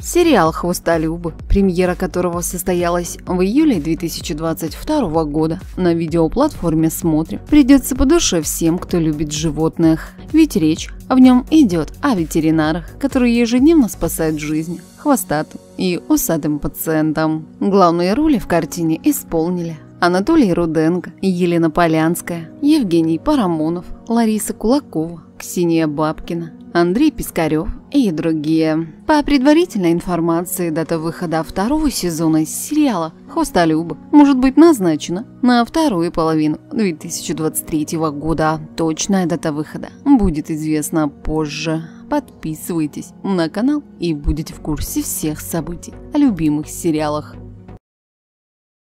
Сериал «Хвостолюбы», премьера которого состоялась в июле 2022 года на видеоплатформе «Смотрим», придется по душе всем, кто любит животных. Ведь речь в нем идет о ветеринарах, которые ежедневно спасают жизни хвостатым и усатым пациентам. Главные роли в картине исполнили Анатолий Руденко, Елена Полянская, Евгений Парамонов, Лариса Кулакова, Ксения Бабкина, Андрей Пискарев и другие. По предварительной информации, дата выхода второго сезона сериала «Хвостолюбы» может быть назначена на вторую половину 2023 года. Точная дата выхода будет известна позже. Подписывайтесь на канал и будете в курсе всех событий о любимых сериалах.